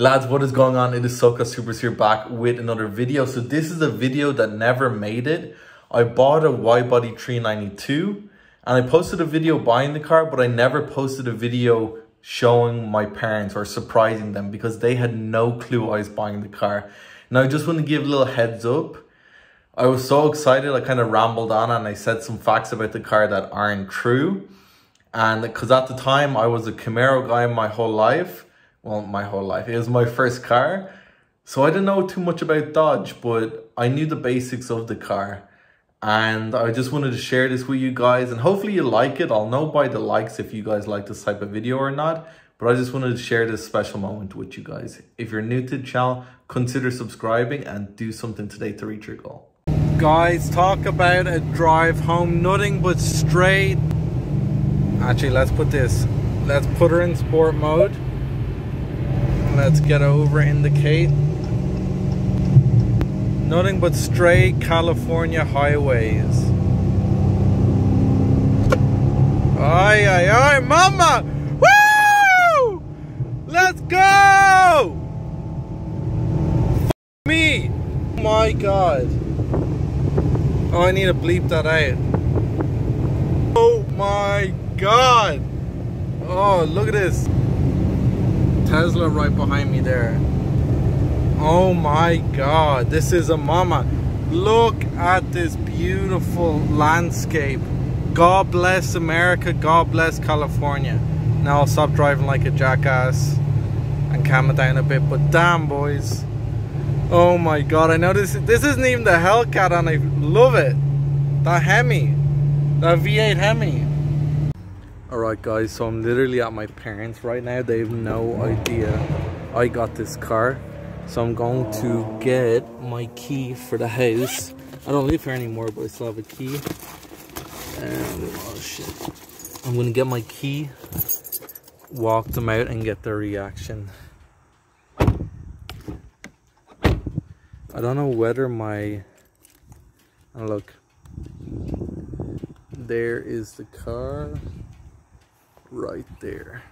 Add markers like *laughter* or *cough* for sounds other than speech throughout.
Lads, what is going on? It is SoCal Supers here back with another video. So this is a video that never made it. I bought a Widebody 392 and I posted a video buying the car, but I never posted a video showing my parents or surprising them because they had no clue I was buying the car. Now I just want to give a little heads up. I was so excited, I kind of rambled on and I said some facts about the car that aren't true. And because at the time I was a Camaro guy my whole life, well, my whole life, it was my first car. So I didn't know too much about Dodge, but I knew the basics of the car. And I just wanted to share this with you guys and hopefully you like it. I'll know by the likes if you guys like this type of video or not. But I just wanted to share this special moment with you guys. If you're new to the channel, consider subscribing and do something today to reach your goal. Guys, talk about a drive home. Nothing but straight Actually, let's put this. Let's put her in sport mode. Let's get over in the indicate. Nothing but straight California highways. Ay, ay, ay, mama! Woo! Let's go! F me! Oh my god. Oh, I need to bleep that out. Oh my god! Oh, look at this. Tesla right behind me there. Oh my god, this is a mama. Look at this beautiful landscape. God bless America, God bless California. Now I'll stop driving like a jackass and calm it down a bit, but damn boys. Oh my god, I know this this isn't even the Hellcat and I love it. The Hemi. The V8 Hemi. Alright guys, so I'm literally at my parents right now. They have no idea I got this car. So I'm going to get my key for the house. I don't live here anymore, but I still have a key. And, oh shit. I'm gonna get my key, walk them out and get their reaction. I don't know whether my, oh look, there is the car right there.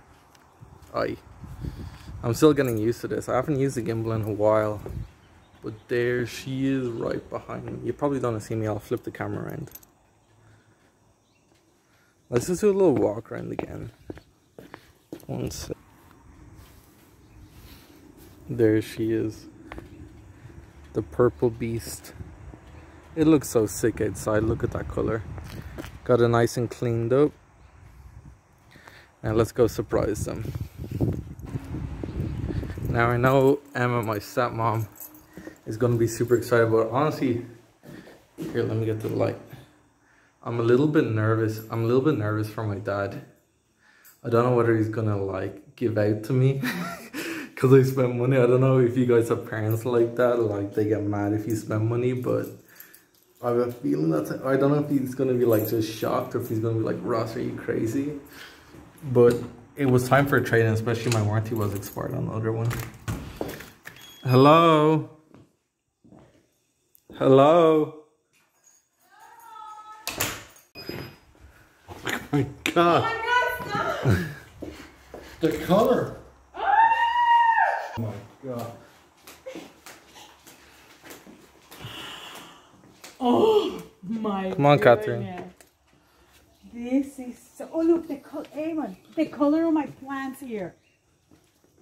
I. I'm still getting used to this. I haven't used the gimbal in a while. But there she is right behind me. You probably don't see me. I'll flip the camera around. Let's just do a little walk around again. One sec. There she is. The purple beast. It looks so sick outside. Look at that color. Got it nice and cleaned up and let's go surprise them. Now I know Emma, my stepmom, is gonna be super excited, but honestly, here, let me get to the light. I'm a little bit nervous. I'm a little bit nervous for my dad. I don't know whether he's gonna like give out to me *laughs* because I spend money. I don't know if you guys have parents like that, like they get mad if you spend money, but I have a feeling that I don't know if he's gonna be like just shocked or if he's gonna be like, Ross, are you crazy? But it was time for a trade-in, especially my warranty was expired on the other one. Hello? Hello? Oh *laughs* my god. Oh my god, the color. Oh my god. Oh my Come on, goodness. Catherine. This is so, oh look, the color, Eamon, the color of my plants here.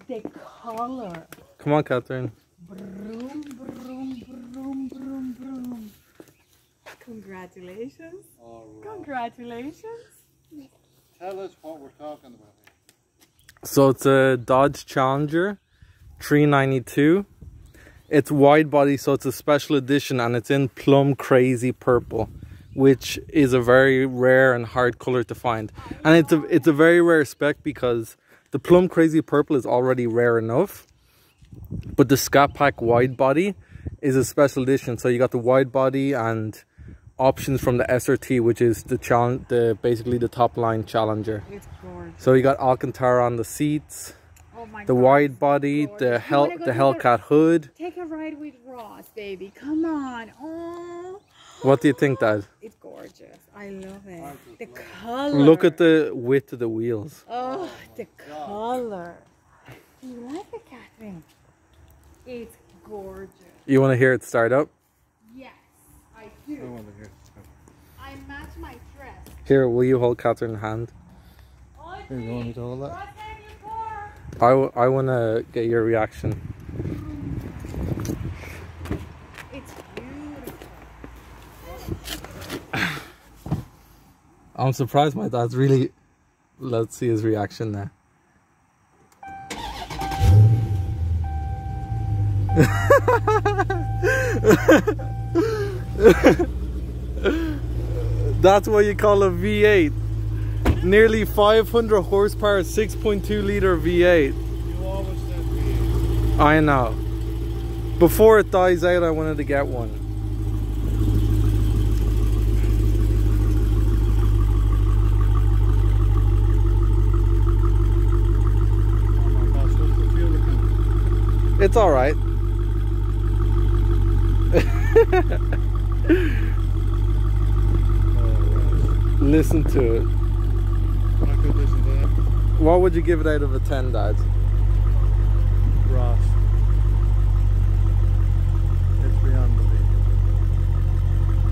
The color. Come on, Catherine. Broom, broom, broom, broom, broom. Congratulations. All right. Congratulations. Tell us what we're talking about. So it's a Dodge Challenger 392. It's wide body, so it's a special edition and it's in plum crazy purple, which is a very rare and hard color to find. And it's a it's a very rare spec because the plum crazy purple is already rare enough. But the Scat Pack wide body is a special edition. So you got the wide body and options from the SRT, which is the challenge the basically the top line challenger. It's gorgeous. So you got Alcantara on the seats, Oh my the God, wide body, gorgeous. the hell the take a- Hellcat hood. Take a ride with Ross, baby. Come on. Oh, What do you think, Dad? it's gorgeous. I love it. The color. Look at the width of the wheels. Oh, the color. Do you like it, Catherine? It's gorgeous. You want to hear it start up? Yes, I do. I want to hear this. I match my dress. Here, will you hold Catherine's hand? Here, you want me to hold that? What's in your car? I, w- I want to get your reaction. It's beautiful. I'm surprised my dad's really. Let's see his reaction now. *laughs* That's what you call a V8. Nearly 500 horsepower, 6.2 liter V8. You always said me. I know. Before it dies out, I wanted to get one. Oh my gosh, what's the fuel account? It's all right. Listen to it. I could listen to that. What would you give it out of a 10, Dad? Ross. It's beyond belief.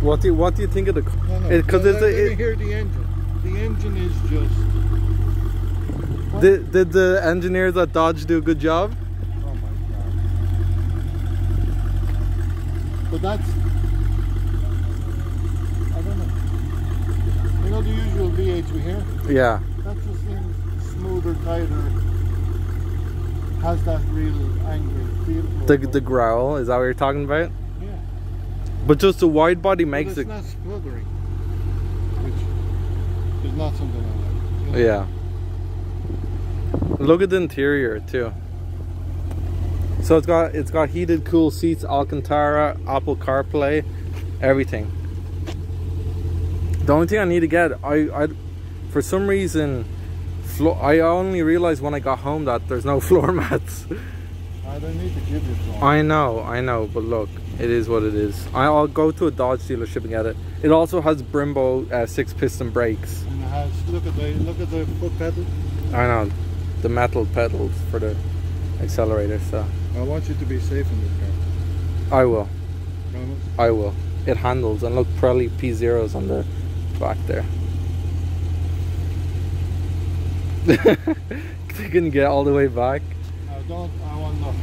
What do you, what do you think of the? No, no. It- 'cause let, it's let a- me it- hear the engine. The engine is just. What? Did, did the engineers at Dodge do a good job? Oh my god. But that's. I don't know. You know the usual V8s we hear? Yeah. That just seems smoother, tighter. Has that real angry feel The the growl is that what you're talking about? Yeah. But just the wide body makes it's it. not spluttering. Which is not something I like. you know? Yeah. Look at the interior too. So it's got it's got heated, cool seats, Alcantara, Apple CarPlay, everything. The only thing I need to get, I, I, for some reason, flo- I only realized when I got home that there's no *laughs* floor mats. I don't need to give you one. I know, I know, but look, it is what it is. I'll go to a Dodge dealership and get it. It also has Brembo uh, six piston brakes. And it has look at the look at the foot pedal. I know, the metal pedals for the accelerator. So I want you to be safe in this car. I will, Promise? I will. It handles and look, probably P zeros on the back there. *laughs* they can get all the way back. I don't I want no.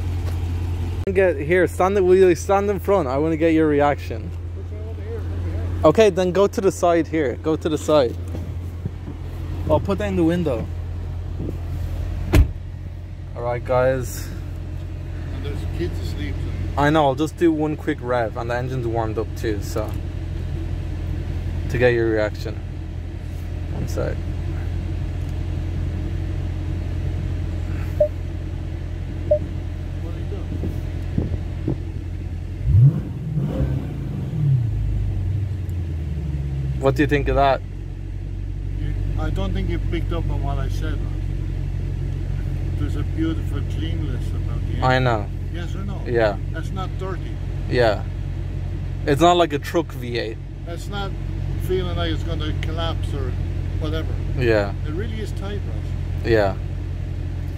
Get here, stand the wheel, stand in front. I want to get your reaction. Which I want to hear from behind. Okay, then go to the side here. Go to the side. I'll put that in the window. Alright, guys. Kids asleep. I know, I'll just do one quick rev and the engine's warmed up too, so. To get your reaction. One sec. what are you doing? What do you think of that? I don't think you picked up on what I said. There's a beautiful cleanness about the engine. I know. Yes or no? Yeah, That's not dirty. yeah. It's not like a truck V8. That's not feeling like it's going to collapse or whatever. Yeah, It really is tight, Ross. yeah.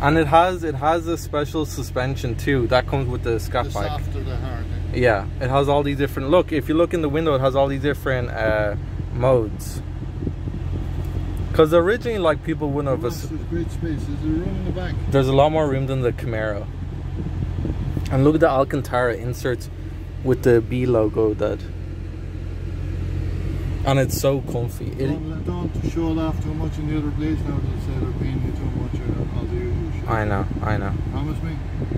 And it has it has a special suspension too. That comes with the scat The pack. softer the hard. eh? Yeah, it has all these different. Look, if you look in the window, it has all these different uh, modes. Because originally, like people wouldn't have. There's great space. There's a room in the back. There's a lot more room than the Camaro. And look at the Alcantara inserts with the B logo. That. And it's so comfy. It, Don't, don't show off too much in the other place now. They'll say they're paying you too much all the usual shit. I know, I know. Promise me?